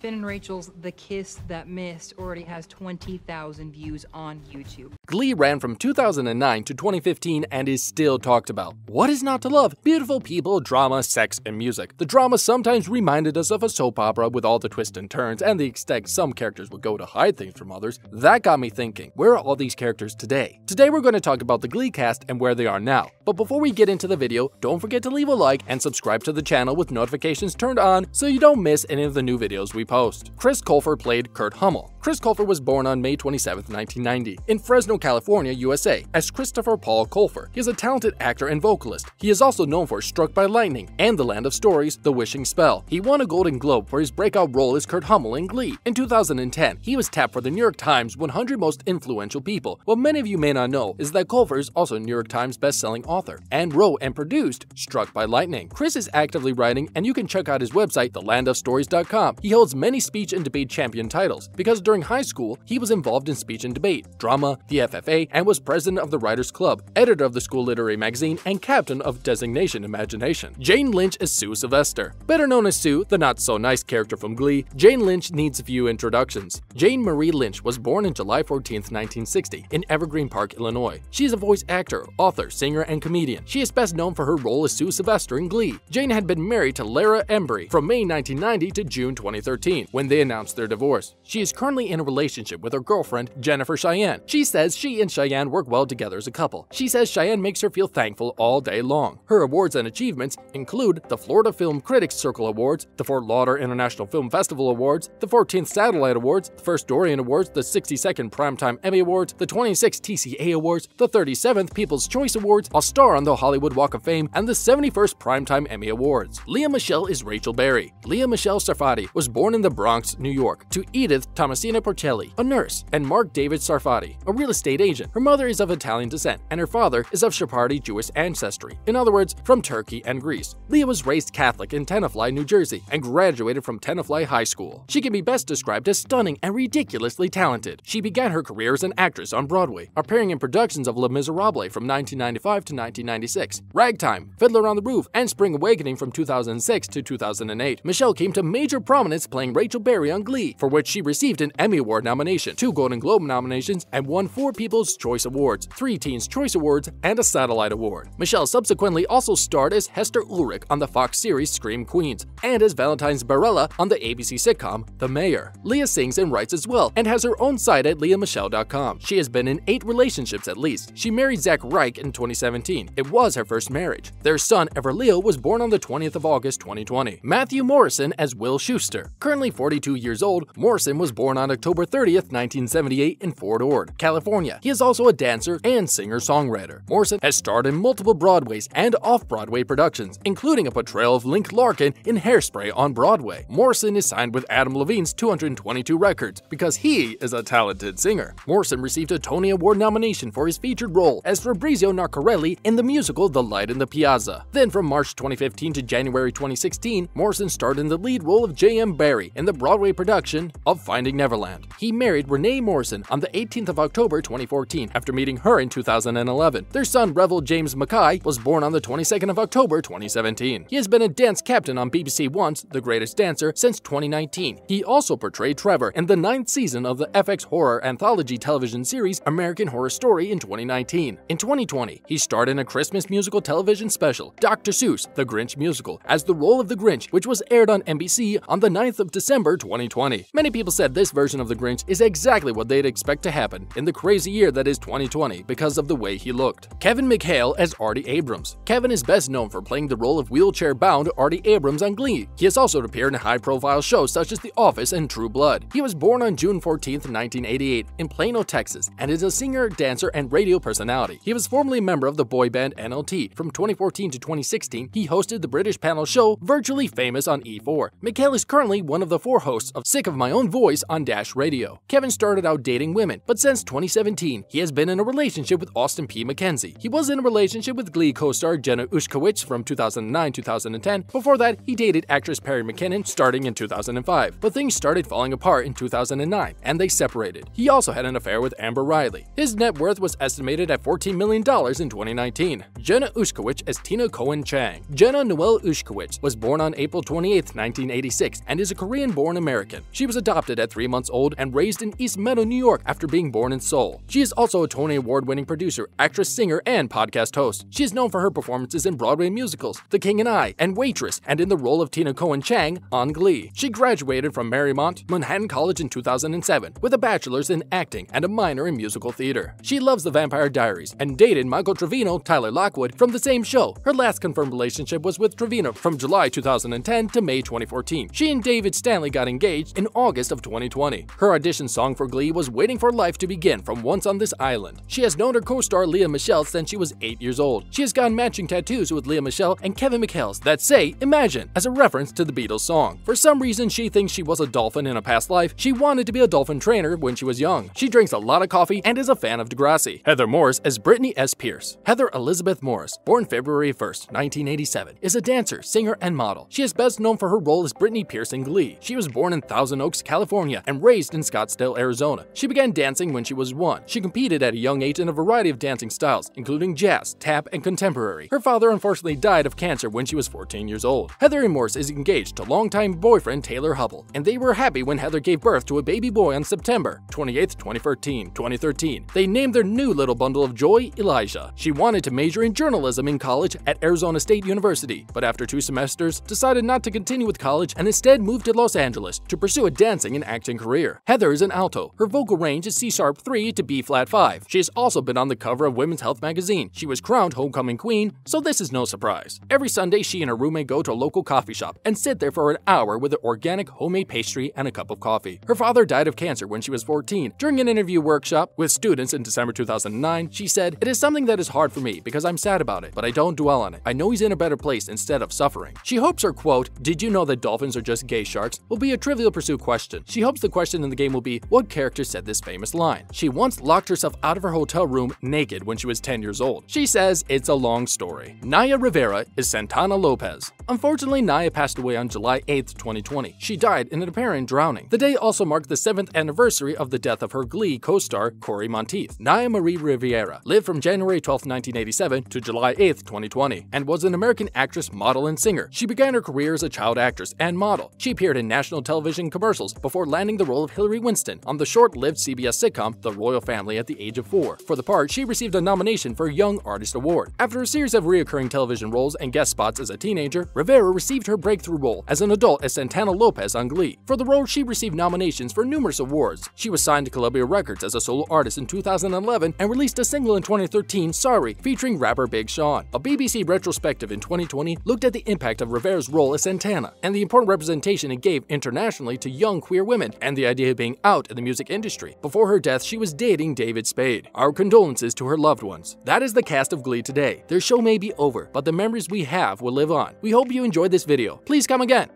Finn and Rachel's The Kiss That Missed already has 20,000 views on YouTube. Glee ran from 2009 to 2015 and is still talked about. What is not to love? Beautiful people, drama, sex, and music. The drama sometimes reminded us of a soap opera with all the twists and turns and the extent some characters would go to hide things from others. That got me thinking, where are all these characters today? Today we're going to talk about the Glee cast and where they are now. But before we get into the video, don't forget to leave a like and subscribe to the channel with notifications turned on so you don't miss any of the new videos we post. Chris Colfer played Kurt Hummel. Chris Colfer was born on May 27, 1990, in Fresno, California, USA, as Christopher Paul Colfer. He is a talented actor and vocalist. He is also known for Struck by Lightning and The Land of Stories, The Wishing Spell. He won a Golden Globe for his breakout role as Kurt Hummel in Glee. In 2010, he was tapped for the New York Times 100 Most Influential People. What many of you may not know is that Colfer is also a New York Times best-selling author and wrote and produced Struck by Lightning. Chris is actively writing, and you can check out his website, thelandofstories.com. He holds many speech and debate champion titles because during high school, he was involved in speech and debate, drama, the FFA, and was president of the Writers Club, editor of the school literary magazine, and captain of Destination Imagination. Jane Lynch is Sue Sylvester. Better known as Sue, the not-so-nice character from Glee, Jane Lynch needs a few introductions. Jane Marie Lynch was born on July 14, 1960, in Evergreen Park, Illinois. She is a voice actor, author, singer, and comedian. She is best known for her role as Sue Sylvester in Glee. Jane had been married to Lara Embry from May 1990 to June 2013, when they announced their divorce. She is currently in a relationship with her girlfriend, Jennifer Cheyenne. She says she and Cheyenne work well together as a couple. She says Cheyenne makes her feel thankful all day long. Her awards and achievements include the Florida Film Critics Circle Awards, the Fort Lauderdale International Film Festival Awards, the 14th Satellite Awards, the First Dorian Awards, the 62nd Primetime Emmy Awards, the 26th TCA Awards, the 37th People's Choice Awards, a star on the Hollywood Walk of Fame, and the 71st Primetime Emmy Awards. Lea Michele is Rachel Berry. Lea Michele Sarfati was born in the Bronx, New York, to Edith Thomasina Porcelli, a nurse, and Mark David Sarfati, a real estate agent. Her mother is of Italian descent, and her father is of Sephardi Jewish ancestry, in other words, from Turkey and Greece. Lea was raised Catholic in Tenafly, New Jersey, and graduated from Tenafly High School. She can be best described as stunning and ridiculously talented. She began her career as an actress on Broadway, appearing in productions of Les Miserables from 1995 to 1996, Ragtime, Fiddler on the Roof, and Spring Awakening from 2006 to 2008. Michele came to major prominence playing Rachel Berry on Glee, for which she received an Emmy Award nomination, two Golden Globe nominations, and won four People's Choice Awards, three Teens Choice Awards, and a Satellite Award. Michele subsequently also starred as Hester Ulrich on the Fox series Scream Queens, and as Valentina Barella on the ABC sitcom The Mayor. Lea sings and writes as well, and has her own site at leahmichelle.com. She has been in eight relationships at least. She married Zach Reich in 2017. It was her first marriage. Their son, Everleo, was born on the 20th of August 2020. Matthew Morrison as Will Schuester. Currently 42 years old, Morrison was born on October 30th, 1978 in Fort Ord, California. He is also a dancer and singer-songwriter. Morrison has starred in multiple Broadways and off-Broadway productions, including a portrayal of Link Larkin in Hairspray on Broadway. Morrison is signed with Adam Levine's 222 Records because he is a talented singer. Morrison received a Tony Award nomination for his featured role as Fabrizio Naccarelli in the musical The Light in the Piazza. Then from March 2015 to January 2016, Morrison starred in the lead role of J.M. Barrie in the Broadway production of Finding Neverland. He married Renee Morrison on the 18th of October 2014 after meeting her in 2011. Their son Revel James Mackay was born on the 22nd of October 2017. He has been a dance captain on BBC One's The Greatest Dancer since 2019. He also portrayed Trevor in the ninth season of the FX horror anthology television series American Horror Story in 2019. In 2020, he starred in a Christmas musical television special, Dr. Seuss, The Grinch Musical, as the role of the Grinch, which was aired on NBC on the 9th of December 2020. Many people said this version of the Grinch is exactly what they'd expect to happen in the crazy year that is 2020 because of the way he looked. Kevin McHale as Artie Abrams. Kevin is best known for playing the role of wheelchair-bound Artie Abrams on Glee. He has also appeared in high-profile shows such as The Office and True Blood. He was born on June 14, 1988, in Plano, Texas, and is a singer, dancer, and radio personality. He was formerly a member of the boy band NLT. From 2014 to 2016, he hosted the British panel show Virtually Famous on E4. McHale is currently one of the four hosts of Sick of My Own Voice on Dash Radio. Kevin started out dating women, but since 2017, he has been in a relationship with Austin P. McKenzie. He was in a relationship with Glee co-star Jenna Ushkowitz from 2009-2010. Before that, he dated actress Perry McKinnon starting in 2005, but things started falling apart in 2009, and they separated. He also had an affair with Amber Riley. His net worth was estimated at $14 million in 2019. Jenna Ushkowitz as Tina Cohen Chang. Jenna Noel Ushkowitz was born on April 28, 1986, and is a Korean-born American. She was adopted at three months old and raised in East Meadow, New York after being born in Seoul. She is also a Tony Award-winning producer, actress, singer, and podcast host. She is known for her performances in Broadway musicals, The King and I, and Waitress, and in the role of Tina Cohen Chang on Glee. She graduated from Marymount Manhattan College in 2007 with a bachelor's in acting and a minor in musical theater. She loves The Vampire Diaries and dated Michael Trevino, Tyler Lockwood from the same show. Her last confirmed relationship was with Trevino from July 2010 to May 2014. She and David Stanley got engaged in August of 2020. Her audition song for Glee was Waiting for Life to Begin from Once on This Island. She has known her co-star Lea Michele since she was 8 years old. She has gotten matching tattoos with Lea Michele and Kevin McHale's that say Imagine as a reference to the Beatles song. For some reason, she thinks she was a dolphin in a past life. She wanted to be a dolphin trainer when she was young. She drinks a lot of coffee and is a fan of Degrassi. Heather Morris as Brittany S. Pierce. Heather Elizabeth Morris, born February 1st, 1987, is a dancer, singer, and model. She is best known for her role as Brittany Pierce in Glee. She was born in Thousand Oaks, California, and raised in Scottsdale, Arizona. She began dancing when she was one. She competed at a young age in a variety of dancing styles, including jazz, tap, and contemporary. Her father unfortunately died of cancer when she was 14 years old. Heather Morris is engaged to longtime boyfriend Taylor Hubbell, and they were happy when Heather gave birth to a baby boy on September 28, 2013. 2013. They named their new little bundle of joy Elijah. She wanted to major in journalism in college at Arizona State University, but after two semesters, decided not to continue with college and instead moved to Los Angeles to pursue a dancing and acting career. Heather is an alto. Her vocal range is C sharp 3 to B flat 5. She has also been on the cover of Women's Health magazine. She was crowned homecoming queen, so this is no surprise. Every Sunday, she and her roommate go to a local coffee shop and sit there for an hour with an organic homemade pastry and a cup of coffee. Her father died of cancer when she was 14. During an interview workshop with students in December 2009, she said, It is something that is hard for me because I'm sad about it, but I don't dwell on it. I know he's in a better place instead of suffering. She hopes her quote, Did you know that dolphins are just gay sharks? will be a trivial pursuit question. She hopes the question in the game will be, What character said this famous line? She once locked herself out of her hotel room naked when she was 10 years old. She says it's a long story. Naya Rivera is Santana Lopez. Unfortunately, Naya passed away on July 8, 2020. She died in an apparent drowning. The day also marked the 7th anniversary of the death of her Glee co-star Cory Monteith. Naya Marie Rivera lived from January 12, 1987 to July 8, 2020, and was an American actress, model, and singer. She began her career as a child actress and model. She appeared in national television commercials before landing the role of Hillary Winston on the short-lived CBS sitcom The Royal Family at the age of four. For the part, she received a nomination for Young Artist Award. After a series of reoccurring television roles and guest spots as a teenager, Rivera received her breakthrough role as an adult as Santana Lopez on Glee. For the role, she received nominations for numerous awards. She was signed to Columbia Records as a solo artist in 2011 and released a single in 2013, Sorry, featuring rapper Big Sean. A BBC retrospective in 2020 looked at the impact of Rivera's role as Santana and the important representation it gave internationally to young queer women and the idea of being out in the music industry. Before her death, she was dating David Spade. Our condolences to her loved ones. That is the cast of Glee today. Their show may be over, but the memories we have will live on. We hope you enjoyed this video. Please come again.